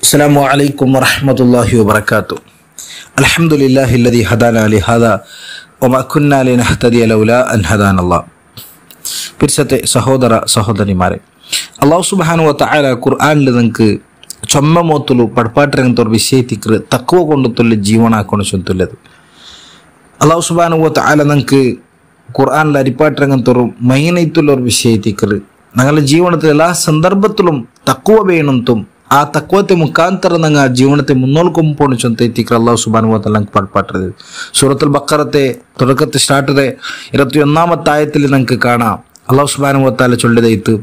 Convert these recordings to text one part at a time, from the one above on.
السلام عليكم ورحمة الله وبركاته الحمد لله الذي هدانا لهذا وما كنا لنهتدي لولا أن هدانا الله പിരിച്ചത്തെ സഹോദര സഹോദരിമാരെ അള്ളാഹു സുബാനുവ തായാല ഖുർആാനിൽ നിങ്ങൾക്ക് ಚೊಮ್ಮ ಮೋತಲು ಪಡ್ಪಾಟ್ರಂಗದವ್ರು ವಿಷಯ ತಿಕ್ಕರು ತಕ್ಕವ ಕೊಂಡತೊಲ್ಲೆ ಜೀವನ ಹಾಕೊಂಡು ಚೊಂತೊಲ್ಲದು ಅಲ್ಲಾಹ್ ಸುಬಾನು ಓತ ಆಲ ನಂಗೆ ഖുർആാനിൽ അരിപ്പാട്ടിറങ്ങത്തവരും മൈനയത്തുള്ളവർ വിഷയത്തിക്കൽ ഞങ്ങളുടെ ജീവിതത്തിൽ എല്ലാ സന്ദർഭത്തിലും തക്കുവ വേണമെന്നും ಆ ತಕ್ವತೆ ಮುಖಾಂತರ ನಂಗೆ ಆ ಜೀವನತೆ ಮುನ್ನೋಳ್ಕೊಂಡ್ പോണു ಚೊಂತ ಐತಿಕ್ರ ಅಲ್ಲಾಹು ಸುಬಾನು ವತಾಲ ನಂಗೆ പാടുപാട്ടത് സൂറത്തുൽ ബക്കറത്തെ തുടക്കത്തെ സ്റ്റാർട്ടറെ ഇരുപത്തി ഒന്നാമത്തെ ആയത്തിൽ നമുക്ക് കാണാം അള്ളാഹു സുബാനു വത്താല ചൊല്ലതൈത്ത്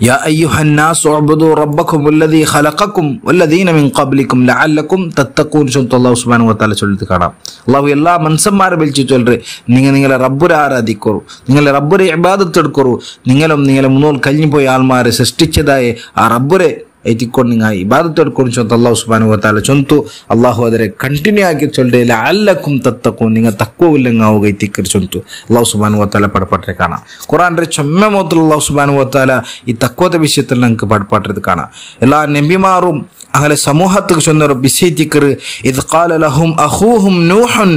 يا أيها الناس اعبدوا ربكم الذي خلقكم والذين من قبلكم لعلكم تتقون ചൊല്ലുന്ന അള്ളാഹു സുബാനു വത്താല ചൊല്ലിട്ട് കാണാം അള്ളാഹു എല്ലാ മനുഷ്യന്മാരെ വിളിച്ചു ചൊല്ലറെ നിങ്ങൾ നിങ്ങളെ റബ്ബുരെ ആരാധിക്കോറു നിങ്ങളെ റബ്ബുരെ ഇബാദത്ത് എടുക്കോറു നിങ്ങളും നിങ്ങളെ മുന്നോൽ കഴിഞ്ഞു പോയ ആൾമാരെ സൃഷ്ടിച്ചതായ ആ റബ്ബുരെ ಎತ್ತಿಕೊಂಡಿಂಗ ಇಬಾದತ್ ಹಿಡ್ಕೊಂಡು ಚೊಂತ ಅಲ್ಲಾಹ್ ಸುಬಾನು ಗೊತ್ತಾಲ ಚೊಂತು ಅಲ್ಲಾಹು ಆದರೆ ಕಂಟಿನ್ಯೂ ಆಗಿ ಚೊಲ್ಡೆ ಇಲ್ಲ ಅಲ್ಲ ಕುಂ ತತ್ತಕು ನಿಂಗ ತಕ್ಕೋ ಇಲ್ಲಂಗ ಅವಾಗ ತಿಕ್ಕರ್ ಚೊಂತು ಅಲ್ಲಾಹ್ ಸುಬಾನು ಗೊತ್ತಾಲ ಪಡಪಟ್ರೆ ಕಾಣ ಖುರಾನ್ ರೇ ಚೊಮ್ಮೆ ಮೊದಲು ಅಲ್ಲಾಹ್ ಸುಬಾನು ಗೊತ್ತಾಲ ಈ ತಕ್ಕೋತ വിഷയത്തിൽ നമുക്ക് പാടുപാട്ടത് കാണാം എല്ലാ നബിമാറും അങ്ങനെ സമൂഹത്തിൽ ചെന്നവർ വിശേഷിക്കർ ഇത് കാലലഹും അഹൂഹും നൂഹൻ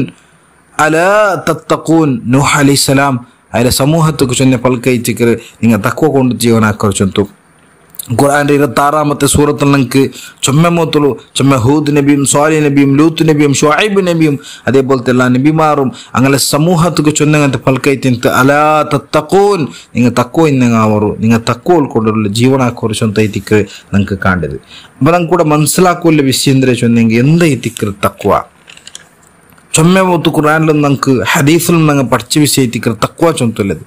അല തത്തക്കൂൻ നൂഹ് അലൈസലാം അതിലെ സമൂഹത്തിൽ ചെന്ന പൽക്കയിച്ചിക്കർ നിങ്ങൾ തക്കുവ കൊണ്ട് ജീവനാക്കർ ചെന്തു ഖുർആന്റെ ഇരുപത്താറാമത്തെ സൂറത്തിൽ നിങ്ങൾക്ക് ചൊമ്മമൂത്തുള്ളൂ ചൊമ്മ ഹൂദ് നബിയും സ്വാലി നബിയും ലൂത്ത് നബിയും ഷുഹൈബ് നബിയും അതേപോലത്തെ എല്ലാ നബിമാറും അങ്ങനെ സമൂഹത്തിക്ക് ചൊന്നങ്ങനത്തെ പൽക്കൈത്തിനത്ത് അലാ തക്കോൻ നിങ്ങൾ തക്കോ ഇന്നങ്ങാവറു നിങ്ങൾ തക്കോൽ കൊണ്ടുള്ള ജീവനാക്കോർ ചൊന്തൈത്തിക്ക് നിങ്ങൾക്ക് കാണ്ടത്. അപ്പം നമുക്ക് കൂടെ മനസ്സിലാക്കൂല വിഷയന്തര ചൊന്നെങ്കിൽ എന്തൈത്തിക്ക് തക്കുവ? ചൊമ്മ മൂത്ത് ഖുറാനിലും നമുക്ക് ഹദീസിലും ഞങ്ങൾ പഠിച്ച വിഷയത്തിക്കർ തക്കുവ ചൊന്തല്ലത്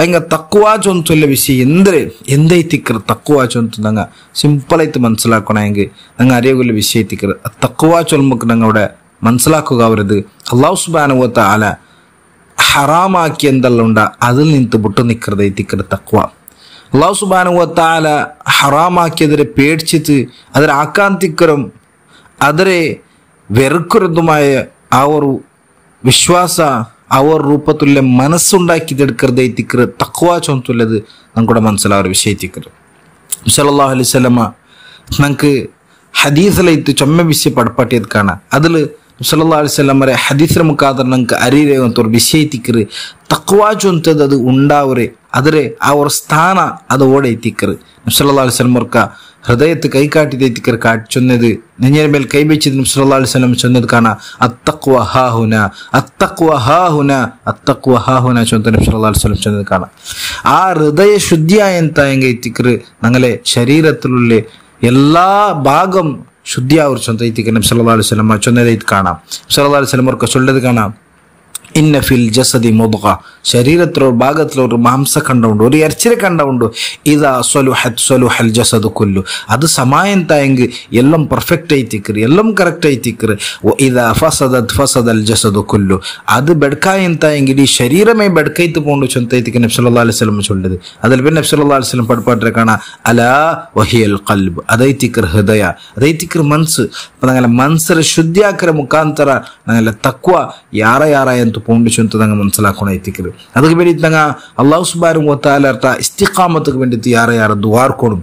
ಹಂಗ ತಕ್ಕುವ ಚೊಂತುಲ್ಲ ವಿಷಯ ಎಂದರೆ ಎಂದೈ ತಿಕ್ಕರು ತಕ್ಕುವ ಚೊಂತು ನಂಗೆ ಸಿಂಪಲ್ ಐತೆ ಮನ್ಸಲಾಕೋಣ ಹೆಂಗೆ ನಂಗೆ ಅರಿಯಗುಲ್ಲ ವಿಷಯ ತಿಕ್ಕರು ತಕ್ಕುವ ಚೊಲ್ಮಕ್ಕೆ ನಂಗೆ അവിടെ മനസ്സിലാക്കുക അവരത് അള്ളാഹു സുബാനുവത്ത ആല ഹറാമാക്കി എന്തെല്ലാം ഉണ്ടാ അതിൽ നിന്നിട്ട് വിട്ടു നിൽക്കരുത് തിക്കറ് തക്വ അള്ളാഹു സുബാനുവത്ത ആല ഹറാമാക്കിയതിരെ പേടിച്ചിട്ട് അതിരെ ആക്കാന്തിക്കരും അതിരെ വെറുക്കരുതുമായ ആ ഒരു ವಿಶ್ವಾಸ ಅವರ ರೂಪತುಲ್ಯ ಮನಸ್ಸುಂಡಾಕಿ ತಿಡ್ಕರ್ದೆ ತಿಕ್ಕರು ತಕ್ವಾ ಚೊಂತುಲ್ಲದು ನಂಗೆ ಕೂಡ ಮನಸ್ಸಲ್ಲ ಅವ್ರ ವಿಷಯ ತಿಕ್ಕರು சல்லா அலிசல்லமா நமக்கு ஹதீஸில் இத்து சொம்ம விஷயம் படப்பாட்டியது காண அதில் சல்லா அலிசல்லமரே ஹதீஸ் நமக்கு ஆதர் நமக்கு அறிவே ஒரு விஷயத்திக்கிற தக்குவாச்சு அது உண்டாவரே ಆದರೆ ಅವ್ರ ಸ್ಥಾನ ಅದು ಓಡೇ ತಿಕ್ಕರು ನಬ್ಸಲ್ಲಾ ಅಲಿಸ್ಲಂ ಅವ್ರಕ ಹೃದಯತ್ತು ಕೈ ಕಾಟಿದೆ ತಿಕ್ಕರ್ ಕಾಟ್ ಚೊನ್ನದು ನೆಂಜಿನ ಮೇಲೆ ಕೈ ಬೆಚ್ಚಿದ ನಬ್ಸಲ್ಲಾ ಅಲಿಸ್ಲಂ ಚೊನ್ನದು ಕಾಣ ಅತ್ತಕ್ವ ಹಾ ಹುನ ಅತ್ತಕ್ವ ಹಾ ಹುನ ಅತ್ತಕ್ವ ಹಾ ಹುನ ಚೊಂತ ನಬ್ಸಲ್ಲಾ ಅಲಿಸ್ಲಂ ಚೊನ್ನದು ಕಾಣ ആ ഹൃദയ ശുദ്ധിയായെന്ത എങ്ക എത്തിക്കറ് ഞങ്ങളെ ശരീരത്തിലുള്ള എല്ലാ ഭാഗം ശുദ്ധിയാവുർ ചൊന്ത എത്തിക്കണം നബ്സല്ലാ അലിസ്ലം ചൊന്നതായിട്ട് കാണാം നബ്സല്ലാ അലിസ്ലം അവർക്ക് ചൊല്ലത് കാണാം ಇನ್ನ ಫಿಲ್ ಜಸದಿ ಮೊದಗ ಶರೀರತ್ರವ್ರ ಭಾಗತ್ರವ್ರ ಮಾಂಸ ಕಂಡ ಉಂಡು ಅವ್ರಿಗೆ ಅರ್ಚರೆ ಕಂಡ ಉಂಡು ಇದ ಸೊಲು ಹತ್ ಸೊಲು ಹಲ್ ಜಸದು ಕೊಲ್ಲು ಅದು ಸಮಯ ಅಂತ ಹೆಂಗೆ? ಎಲ್ಲಂ ಪರ್ಫೆಕ್ಟ್ ಐತಿಕ್ರಿ, ಎಲ್ಲಂ ಕರೆಕ್ಟ್ ಐತಿಕ್ರಿ. ಓ ಇದ ಫಸದದ್ ಫಸದ್ ಅಲ್ ಜಸದು ಕೊಲ್ಲು ಅದು ಬೆಡ್ಕಾಯಿ ಅಂತ ಹೆಂಗೆ? ಇಡೀ ಶರೀರಮೇ ಬೆಡ್ಕೈತು ಪೋಂಡು ಚಂತ ಐತಿಕ್ ನೆಫ್ಸಲಲ್ಲ ಅಲ್ಲಿ ಸಲಮ್ ಚೊಲ್ಲದು ಅದ್ರ ಬೇರೆ ನೆಫ್ಸಲಲ್ಲ ಅಲ್ಲಿ ಸಲಂ ಪಡ್ಪಾಡ್ರೆ ಕಣ, ಅಲ ವಹಿಯಲ್ ಕಲ್ಬ್ ಅದೈತಿಕ್ರ ಹೃದಯ, ಅದೈತಿಕ್ರ ಮನ್ಸು. ಮನಸ್ಸರ ಶುದ್ಧಿ ಹಾಕ್ರೆ ಮುಖಾಂತರ ನನಗೆಲ್ಲ ತಕ್ವ, ಯಾರ ಯಾರ ಅಂತ ಪೌಂಡಿಸುವಂತ ನಂಗೆ ಮನಸ್ಸಲ್ಲಾಕೋಣ ಐತಿಕ್ರಿ ಅದಕ್ಕೆ ಬೇಡಿದ್ ನಂಗೆ ಅಲ್ಲಾಹ್ ಸುಬಾರು ಗೊತ್ತಾಲ ಅರ್ಥ ಇಸ್ತಿಕಾಮತಕ್ಕೆ ಬೇಡಿತ್ತು ಯಾರ ಯಾರ ದುವಾರ್ಕೊಡು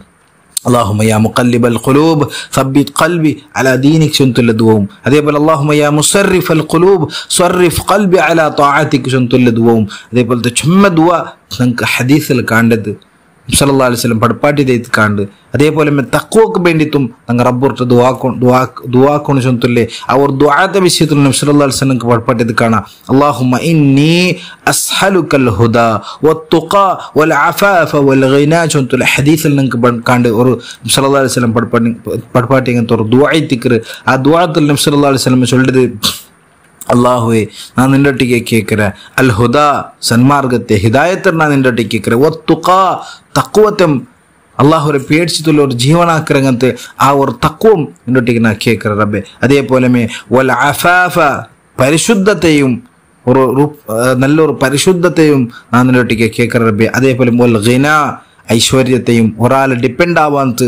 അള്ളാഹുമയ മുക്കല്ലിബൽ ഖുലൂബ് സബ്ബിത് ഖൽബി അല ദീനിക് ചുന്തുല്ലതുവവും അതേപോലെ അള്ളാഹുമയ മുസറിഫ് അൽ ഖുലൂബ് സറിഫ് ഖൽബി അല താഴത്തേക്ക് ചുന്തുല്ലതുവവും അതേപോലത്തെ ചുമ്മ ദുവ നമുക്ക് ഹദീസിൽ കാണേണ്ടത് സല്ലാ അലിസ്ലം പടപ്പാട്ടി ചെയ്ത് കാണ്ട് അതേപോലെ തക്കുവക്ക് വേണ്ടിത്തും തങ്ങൾ റബ്ബുർട്ട് ദുവാക്കു ദുവാ ദുവാക്കുണു ചൊന്തുല്ലേ അവർ ദ്വാത വിഷയത്തിൽ നബി സല്ലല്ലാഹു അലൈഹി വസല്ലം പടുപ്പാട്ടിയത് കാണാം അല്ലാഹുമ്മ ഇന്നി അസ്ഹലുക്കൽ വൽ അഫാഫ വൽ ഗിനാ ഹദീസിൽ നിങ്ങൾക്ക് കാണ്ട് ഒരു നബി സല്ലല്ലാഹു അലൈഹി വസല്ലം ഇങ്ങനത്തെ ഒരു ദുആ തിക്കർ ആ ദുആത്തിൽ നബി സല്ലല്ലാഹു അലൈഹി വസല്ലം ചൊല്ലത് ಅಲ್ಲಾಹುವೆ ನಾನು ನಿನ್ನೊಟ್ಟಿಗೆ ಕೇಕರೆ ಅಲ್ ಹುದಾ ಸನ್ಮಾರ್ಗತೆ ಹಿದಾಯತರ ನಾನು ನಿನ್ನೊಟ್ಟಿಗೆ ಕೇಕರೆ ಒತ್ತುಕ ತಕ್ಕುವತೆ അള്ളാഹുരെ പേടിച്ചിട്ടുള്ള ഒരു ജീവനാക്കരങ്ങത്തെ ആ ഒരു തക്കവും നിന്നൊട്ടിക്ക് നാ കേക്കറ റബ്ബെ അതേപോലെ വൽ അഫാഫ പരിശുദ്ധത്തെയും ഒരു നല്ലൊരു പരിശുദ്ധത്തെയും ഞാൻ നിന്നൊട്ടിക്ക് കേക്കറ റബ്ബെ അതേപോലെ വൽ ഗിന ഐശ്വര്യത്തെയും ഒരാൾ ഡിപ്പെൻഡ് ആവാത്ത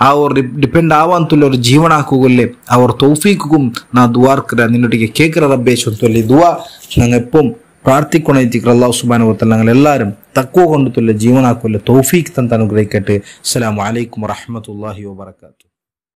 ಆ ಅವ್ರ ಡಿಪೆಂಡ್ ಆವಂತುಲ್ಲ ಅವ್ರ ಜೀವನ ಹಾಕೋಗಲ್ಲೇ ಅವ್ರ ತೌಫೀಕ್ಗೂ ನಾ ದುವಾರ್ಕರ ನಿನ್ನೊಟ್ಟಿಗೆ ಕೇಕರ ರಬ್ಬೇಶ್ ಅಂತಲ್ಲಿ ದುವಾ ನಂಗೆ ಎಪ್ಪಂ പ്രാർത്ഥിക്കണേറ്റിക്കർ അള്ളാഹു സുബാന വത്തല്ല ഞങ്ങൾ എല്ലാവരും തക്കുവ കൊണ്ടുത്തുള്ള ജീവനാക്കുള്ള തൗഫീഖ് തന്ന് അനുഗ്രഹിക്കട്ടെ അസ്സലാമു അലൈക്കും വറഹ്മത്തുള്ളാഹി വബറകാതുഹു